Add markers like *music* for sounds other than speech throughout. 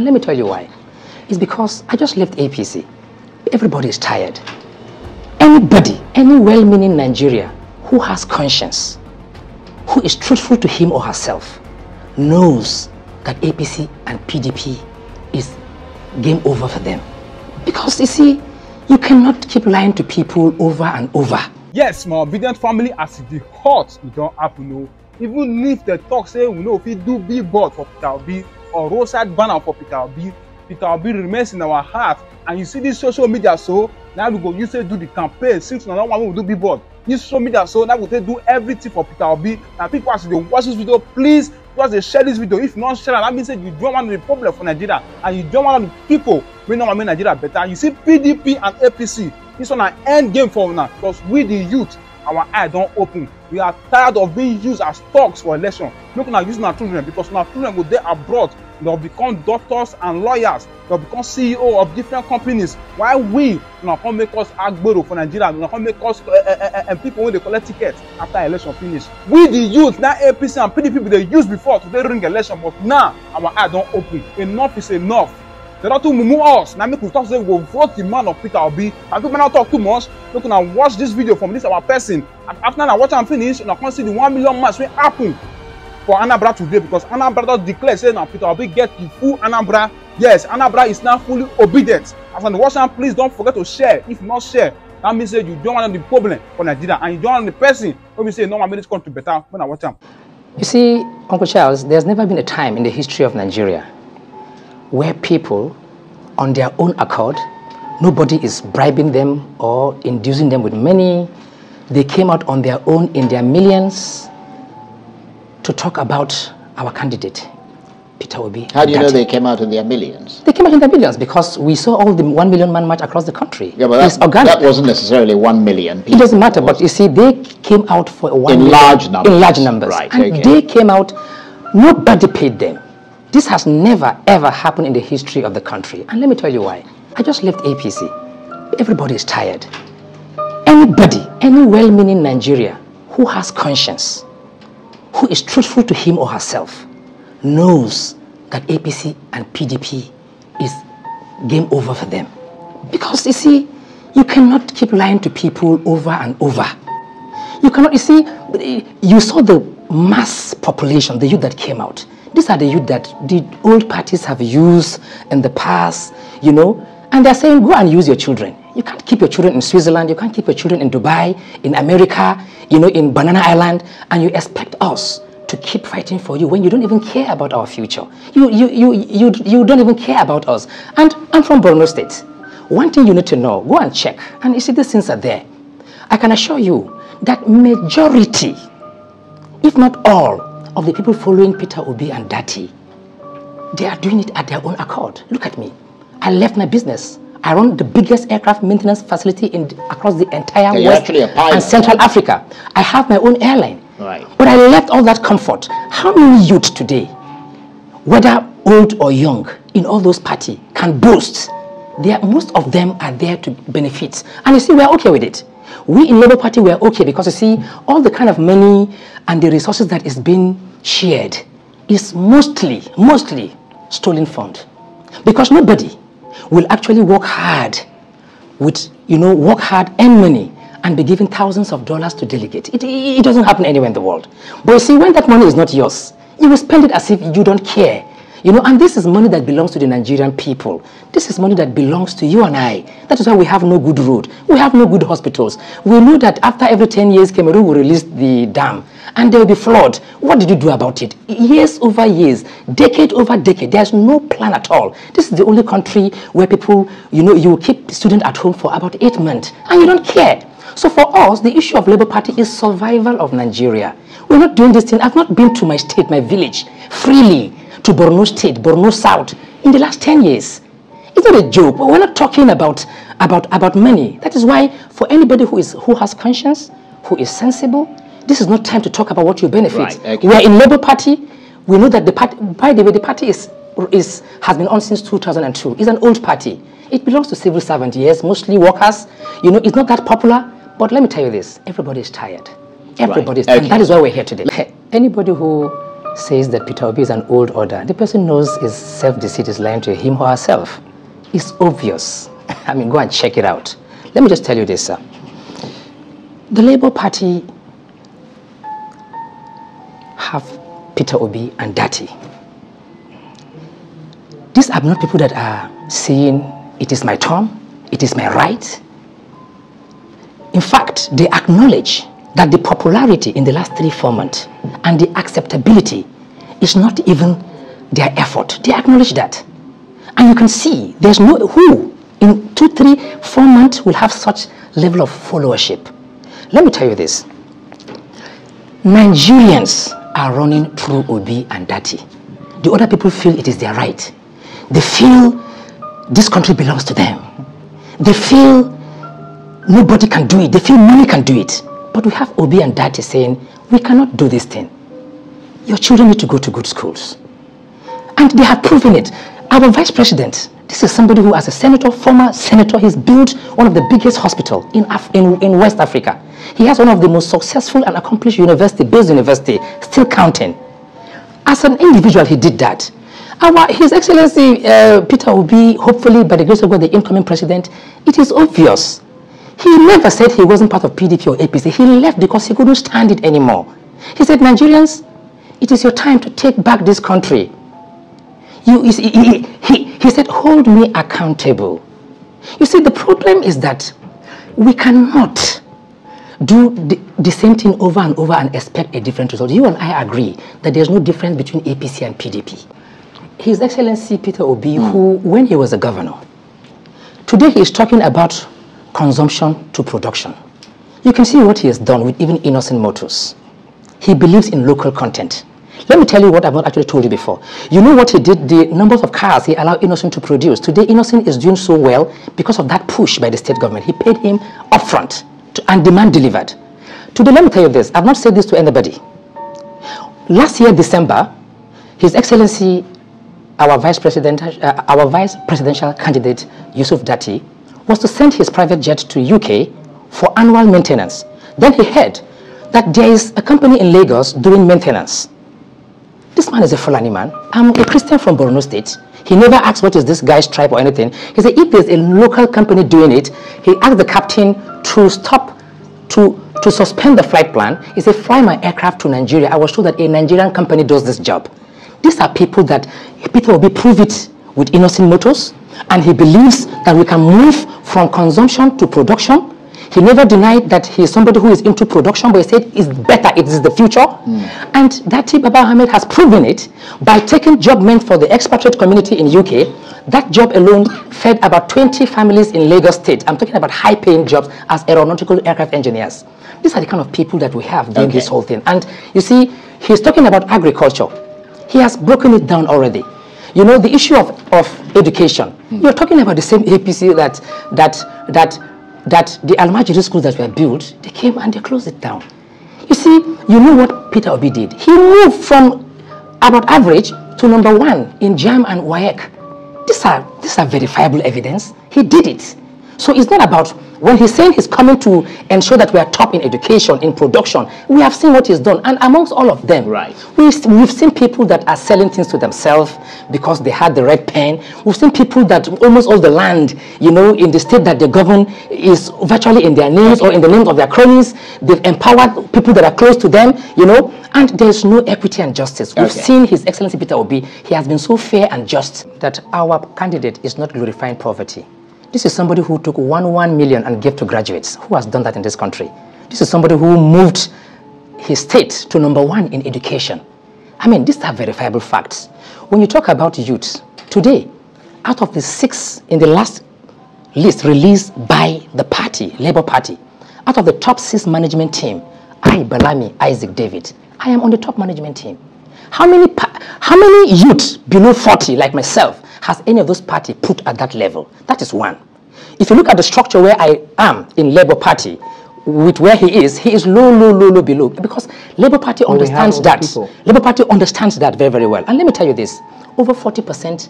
And let me tell you why. It's because I just left APC. Everybody is tired. Anybody, any well-meaning Nigeria who has conscience, who is truthful to him or herself, knows that APC and PDP is game over for them. Because you see, you cannot keep lying to people over and over. yes my obidient family as e dey hot e don happen o even if dem talk say we no fit do billboard for peter obi or roadside banner for peter obi. Peter obi remains in our heart. And you see this social media so na we go use take do the campaign since wan make we do billboard. This social media so na we take do everything for peter obi. Na people as you dey watch this video please just dey share this video. If you no share am that mean say you join one of the problem for nigeria. And you join one of the people wey no wan make nigeria better. You see pdp and apc this one na end game for una. Because we the youth our eye don open. We are tired of being used as thugs for election. Make una use una children because una children go dey abroad dem become doctors and lawyers. Dem become ceo of different companies. While we? Una come make us agbero for nigeria. Una come make us uh, uh, uh, people wey dey collect ticket after election finish. We the youth na apc and pdp bin dey use before to dey ring election but now our eye don open. Enough is enough. They don too mumu us. Na make we talk say we go vote the man of peter obi? And people no talk too much? Make una watch this video from this our person. And after una watch am finish una come see the one million match wey happen for anambra today because anambra don declare say na peter obi get the full anambra. Yes anambra is now fully obidient. As una dey watch am please don forget to share. If you no share that mean say you don one of the problem for nigeria and you don one of the person wey be say no wan make this country better when i watch am. You see, Uncle Charles, there's never been a time in the history of Nigeria where people, on their own accord, nobody is bribing them or inducing them with money, they came out on their own in their millions to talk about our candidate, Peter Obi. How do you know they came out in their millions? They came out in their millions because we saw all the one million man march across the country. Yeah, but it's that, organic. that wasn't necessarily one million people. It doesn't matter, but you see, they came out for one In million- large numbers. In large numbers, Right, and okay. they came out. Nobody paid them. This has never ever happened in the history of the country. And let me tell you why. I just left APC. Everybody is tired. Anybody, any well-meaning Nigeria who has conscience, who is truthful to him or herself, knows that APC and PDP is game over for them. Because you see, you cannot keep lying to people over and over. You cannot, you see, you saw the mass population, the youth that came out. These are the youth that the old parties have used in the past, you know, and they're saying, go and use your children. You can't keep your children in Switzerland, you can't keep your children in Dubai, in America, you know, in Banana Island, and you expect us to keep fighting for you when you don't even care about our future. You, you, you, you, you don't even care about us. And I'm from Borno State. One thing you need to know, go and check, and you see these things are there. I can assure you that majority, if not all, of the people following Peter Obi and Datti, they are doing it at their own accord. Look at me. I left my business. I run the biggest aircraft maintenance facility in across the entire Yeah, West actually a pilot. and Central Africa. I have my own airline. Right. But I left all that comfort. How many youth today, whether old or young, in all those parties, can boast? They are, most of them are there to benefit. And you see, we're okay with it. We in Labour Party, we're okay because you see, all the kind of money and the resources that is being shared is mostly, mostly stolen fund. Because nobody will actually work hard with, you know, work hard, earn money, and be given thousands of dollars to delegate. It, it, it doesn't happen anywhere in the world. But you see, when that money is not yours, you will spend it as if you don't care. You know, and this is money that belongs to the Nigerian people. This is money that belongs to you and I. That is why we have no good road. We have no good hospitals. We know that after every 10 years, Cameroon will release the dam and there will be flood. What did you do about it? Years over years, decade over decade, there's no plan at all. This is the only country where people, you know, you keep student at home for about eight months and you don't care. So for us, the issue of Labour Party is survival of Nigeria. We're not doing this thing. I've not been to my state, my village, freely to Borno State, Borno South, in the last 10 years. It's not a joke. We're not talking about, about, about money. That is why for anybody who, is, who has conscience, who is sensible, this is not time to talk about what you benefit. Right, okay. We are in Labour Party. We know that the party, by the way, the party is, is, has been on since 2002. It's an old party. It belongs to civil servants, yes, mostly workers. You know, it's not that popular. But let me tell you this, everybody is tired. Everybody is okay. and that is why we're here today. *laughs* Anybody who says that Peter Obi is an old order, the person knows his self-deceit is lying to him or herself. It's obvious. *laughs* I mean, go and check it out. Let me just tell you this, sir. The Labour Party have Peter Obi and Datti. These are not people that are saying, it is my term, it is my right. In fact, they acknowledge that the popularity in the last three, four months and the acceptability is not even their effort. They acknowledge that. And you can see there's no who in two, three, four months will have such level of followership. Let me tell you this. Nigerians are running through Obi and Datti. The other people feel it is their right. They feel this country belongs to them. They feel nobody can do it. They feel money can do it. But we have Obi and Datti saying, we cannot do this thing. Your children need to go to good schools. And they have proven it. Our vice president, this is somebody who, as a senator, former senator, he's built one of the biggest hospitals in, in, in West Africa. He has one of the most successful and accomplished university, based university, still counting. As an individual, he did that. Our, His Excellency uh, Peter Obi, hopefully by the grace of God, the incoming president, it is obvious. He never said he wasn't part of PDP or APC. He left because he couldn't stand it anymore. He said, Nigerians, it is your time to take back this country. You, he, he, he, he said, hold me accountable. You see, the problem is that we cannot do the, the, same thing over and over and expect a different result. You and I agree that there's no difference between APC and PDP. His Excellency Peter Obi, mm. who, when he was a governor, today he is talking about consumption to production. You can see what he has done with even Innoson Motors. He believes in local content. Let me tell you what I've not actually told you before. You know what he did, the numbers of cars he allowed Innoson to produce. Today, Innoson is doing so well because of that push by the state government. He paid him upfront and demand delivered. Today, let me tell you this. I've not said this to anybody. Last year, December, His Excellency, our vice, president, uh, our vice presidential candidate, Yusuf Datti, was to send his private jet to UK for annual maintenance. Then he heard that there is a company in Lagos doing maintenance. This man is a Fulani man. I'm a Christian from Borno State. He never asked what is this guy's tribe or anything. He said if there's a local company doing it, he asked the captain to stop, to, to suspend the flight plan. He said fly my aircraft to Nigeria. I was told that a Nigerian company does this job. These are people that people will be prove it with innoson motors and he believes that we can move from consumption to production. He never denied that he is somebody who is into production, but he said it's better, it is the future. Mm. And Datti Baba Ahmed has proven it by taking job meant for the expatriate community in UK. That job alone fed about 20 families in Lagos State. I'm talking about high-paying jobs as aeronautical aircraft engineers. These are the kind of people that we have doing okay. this whole thing. And you see, he's talking about agriculture. He has broken it down already. You know, the issue of, of education, mm. you're talking about the same APC that, that, that, that the Almajiri schools that were built, they came and they closed it down. You see, you know what Peter Obi did? He moved from about average to number one in JAMB and WAEC. These are, these are verifiable evidence. He did it. So it's not about when he's saying he's coming to ensure that we are top in education, in production, we have seen what he's done. And amongst all of them, right. we've, we've seen people that are selling things to themselves because they had the red pen. We've seen people that almost all the land, you know, in the state that they govern is virtually in their names or in the names of their cronies. They've empowered people that are close to them, you know, and there's no equity and justice. We've okay. seen His Excellency Peter Obi. He has been so fair and just that our candidate is not glorifying poverty. This is somebody who took one one million and gave to graduates. Who has done that in this country? This is somebody who moved his state to number one in education. I mean, these are verifiable facts. When you talk about youth, today, out of the six in the last list released by the party, Labour Party, out of the top six management team, I, Balami Isaac David, I am on the top management team. How many, how many youth below 40, like myself, has any of those party put at that level? That is one. If you look at the structure where I am in Labour Party, with where he is, he is low, low, low, low below. Because Labour Party well, understands that. People. Labour Party understands that very, very well. And let me tell you this, over 40%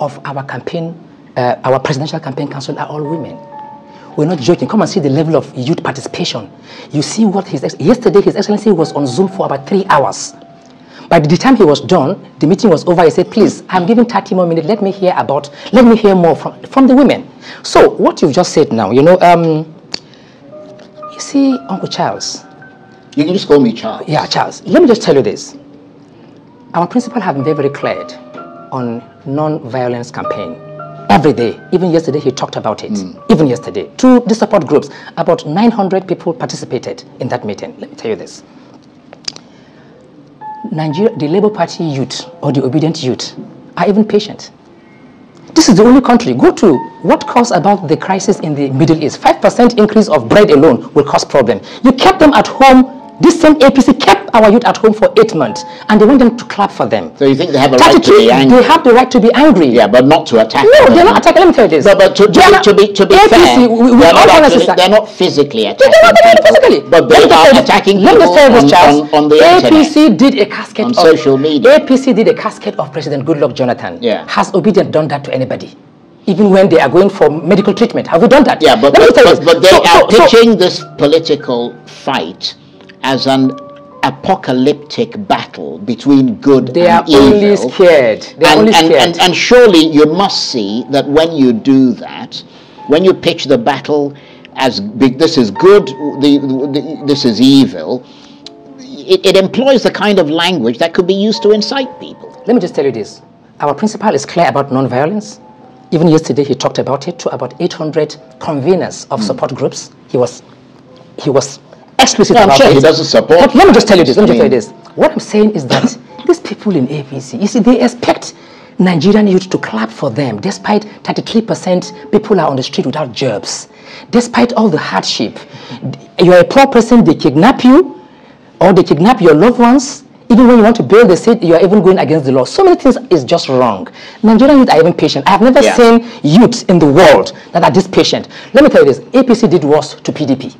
of our campaign, uh, our presidential campaign council are all women. We're not joking. Come and see the level of youth participation. You see what his, yesterday His Excellency was on Zoom for about three hours By the time he was done, the meeting was over. He said, please, I'm giving 30 more minutes. Let me hear about, let me hear more from, from the women. So what you've just said now, you know, um, you see, Uncle Charles, You can just call me Charles. yeah, Charles, let me just tell you this. Our principal have been very, very clear on non-violence campaign. Every day, even yesterday, he talked about it. Even yesterday, to the support groups, about 900 people participated in that meeting. Let me tell you this. Nigeria, the Labour Party youth or the obidient youth are even patient. This is the only country. Go to what caused about the crisis in the Middle East. 5% increase of bread alone will cause problem. You kept them at home. This same APC kept our youth at home for eight months, and they want them to clap for them. So you think they have a right to be angry? They have the right to be angry. Yeah, but not to attack. No, them. they're not attacking. Let me tell you this. But, but to, to, be, not- to be to be APC, fair, we- we- they're, not actually, they're not physically attacking. not attacking physically. but they let are attacking Let me tell you this, Charles. on, on the internet. APC did a casket On of social media. APC did a casket of President Goodluck Jonathan. Yeah. Has Obidient done that to anybody? Even when they are going for medical treatment, have we done that? Yeah, but, but, but, but they So- are so- so- pitching this political fight as an apocalyptic battle between good They are and evil. only scared. They are and, only scared. and, and surely you must see that when you do that, when you pitch the battle as big, this is good, the, the, this is evil, it, it employs the kind of language that could be used to incite people. Let me just tell you this. Our principal is clear about non-violence. Even yesterday, he talked about it to about 800 conveners of support groups. He was, he was explicit No, I'm about sure it. he doesn't support But let me just tell you this. Let me I just tell you this. What I'm saying is that *coughs* these people in APC, you see, they expect Nigerian youth to clap for them, despite 33% people are on the street without jobs, despite all the hardship. You're a poor person, they kidnap you, or they kidnap your loved ones. Even when you want to build a city, you are even going against the law. So many things is just wrong. Nigerian youth are even patient. I have never Yeah. seen youth in the world that are this patient. Let me tell you this: APC did worse to PDP.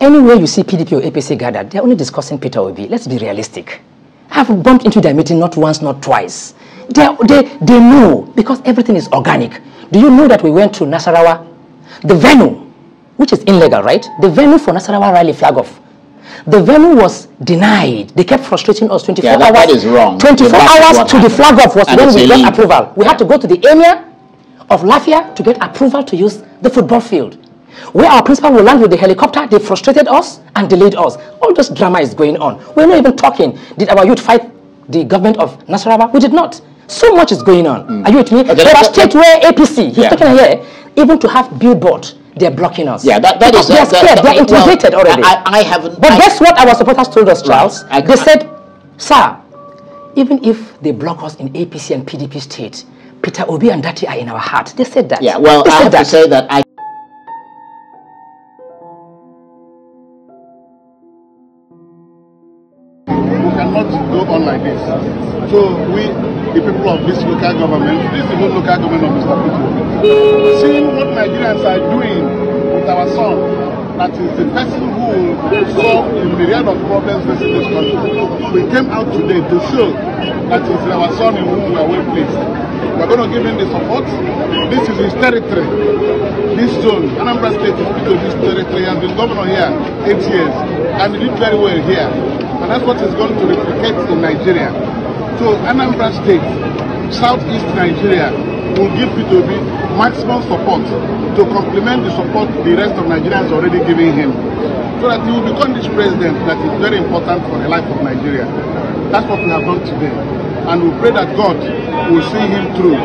Anywhere you see PDP or APC gathered, they're only discussing Peter Obi. Let's be realistic. I've bumped into their meeting not once, not twice. They, they, they know because everything is organic. Do you know that we went to Nasarawa? The venue, which is illegal, right? The venue for Nasarawa rally flag off. The venue was denied. They kept frustrating us 24 Yeah, that- hours. that is wrong. 24 That is hours to the flag off was And when we got approval. We had to go to the emir of Lafia to get approval to use the football field. Where our principal will land with the helicopter, they frustrated us and delayed us. All this drama is going on. We're not even talking. Did our youth fight the government of Nasarawa? We did not. So much is going on. Mm. Are you with me? Okay, there are states where APC, he's Yeah. talking here, even to have billboard, they're blocking us. Yeah, that, that Because is... they're that- that- scared, they're well, intimidated already. I, I haven't... But I- guess what our supporters told us, Charles? I- they said, sir, even if they block us in APC and PDP state, Peter Obi and Datti are in our heart. They said that. Yeah, well, I have that. to say that I this. So we, the people of this local government, this is even local government of Mr. Putin, seeing what Nigerians are doing with our son, that is the person who solve a myriad of problems facing this country. We came out today to show that it's our son in whom we are well placed. We're going to give him the support. This is his territory. This zone, Anambra State is to this territory. He has been governor here eight years and he did very well here. And that's what he's going to replicate in Nigeria. So Anambra State, southeast Nigeria, will give P2B maximum support to complement the support the rest of Nigerians already giving him. So that he will become this president that is very important for the life of Nigeria. That's what we have done today. And we pray that God will see him through.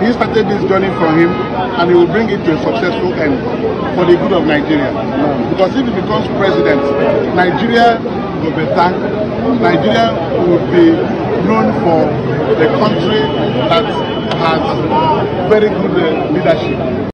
He started this journey for him and he will bring it to a successful end for the good of Nigeria. Because if he becomes president, Nigeria will be better. Nigeria will be known for a country that has very good uh, leadership.